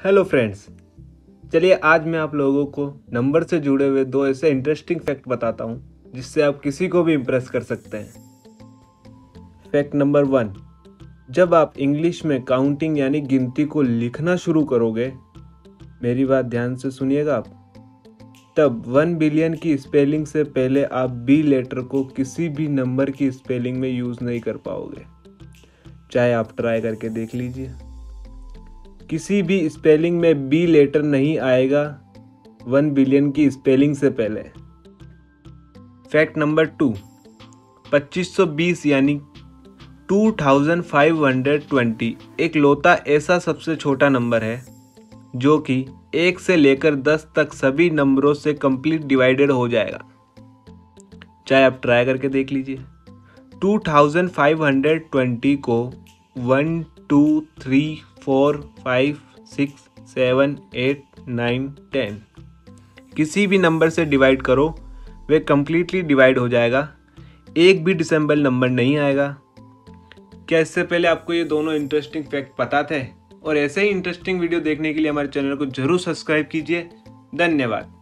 Hello friends चलिए, आज मैं आप लोगों को नंबर से जुड़े हुए दो ऐसे इंटरेस्टिंग फैक्ट बताता हूँ, जिससे आप किसी को भी इम्प्रेस कर सकते हैं। फैक्ट नंबर वन जब आप इंग्लिश में काउंटिंग यानी गिनती को लिखना शुरू करोगे, मेरी बात ध्यान से सुनिएगा आप, तब वन बिलियन की स्पेलिंग से पहले आप बी लेटर को किसी भी नंबर की स्पेलिंग में यूज़ नहीं कर पाओगे। चाहे आप ट्राई करके देख लीजिए। किसी भी स्पेलिंग में बी लेटर नहीं आएगा वन बिलियन की स्पेलिंग से पहले। फैक्ट नंबर टू 2520 यानी 2520 एक लोता ऐसा सबसे छोटा नंबर है, जो कि एक से लेकर दस तक सभी नंबरों से कंप्लीट डिवाइडेड हो जाएगा। चाहे आप ट्राई करके देख लीजिए। 2520 को one two three four, five, six, seven, eight, nine, ten. किसी भी नंबर से डिवाइड करो, वे कम्प्लीटली डिवाइड हो जाएगा। एक भी डिसम्बल नंबर नहीं आएगा। क्या इससे पहले आपको ये दोनों इंटरेस्टिंग फैक्ट पता थे? और ऐसे ही इंटरेस्टिंग वीडियो देखने के लिए हमारे चैनल को ज़रूर सब्सक्राइब कीजिए। धन्यवाद।